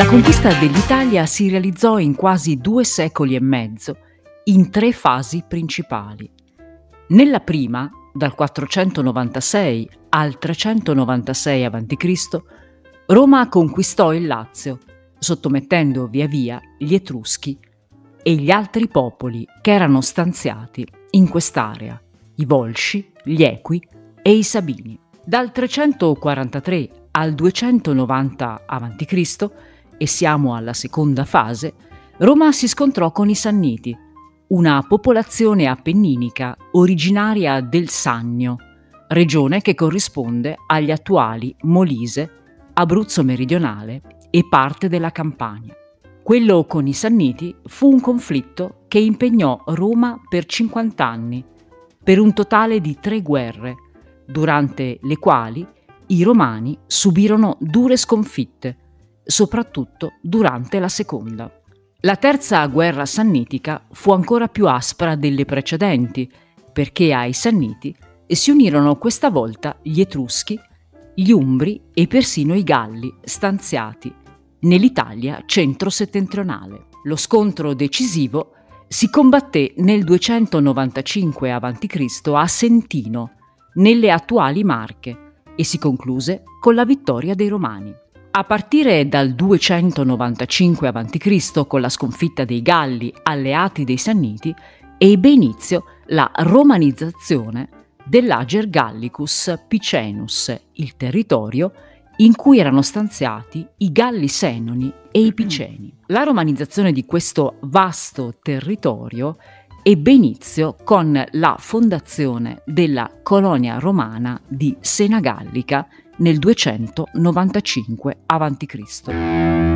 La conquista dell'Italia si realizzò in quasi due secoli e mezzo, in tre fasi principali. Nella prima, dal 496 al 396 a.C., Roma conquistò il Lazio, sottomettendo via via gli Etruschi e gli altri popoli che erano stanziati in quest'area, i Volsci, gli Equi e i Sabini. Dal 343 al 290 a.C., e siamo alla seconda fase, Roma si scontrò con i Sanniti, una popolazione appenninica originaria del Sannio, regione che corrisponde agli attuali Molise, Abruzzo meridionale e parte della Campania. Quello con i Sanniti fu un conflitto che impegnò Roma per 50 anni, per un totale di tre guerre, durante le quali i romani subirono dure sconfitte, soprattutto durante la seconda. La terza guerra sannitica fu ancora più aspra delle precedenti, perché ai Sanniti si unirono questa volta gli Etruschi, gli Umbri e persino i Galli, stanziati nell'Italia centro-settentrionale. Lo scontro decisivo si combatté nel 295 a.C. a Sentino, nelle attuali Marche, e si concluse con la vittoria dei Romani. A partire dal 295 a.C., con la sconfitta dei Galli alleati dei Sanniti, ebbe inizio la romanizzazione dell'Ager Gallicus Picenus, il territorio in cui erano stanziati i Galli Senoni e i Piceni. La romanizzazione di questo vasto territorio ebbe inizio con la fondazione della colonia romana di Sena Gallica nel 295 a.C.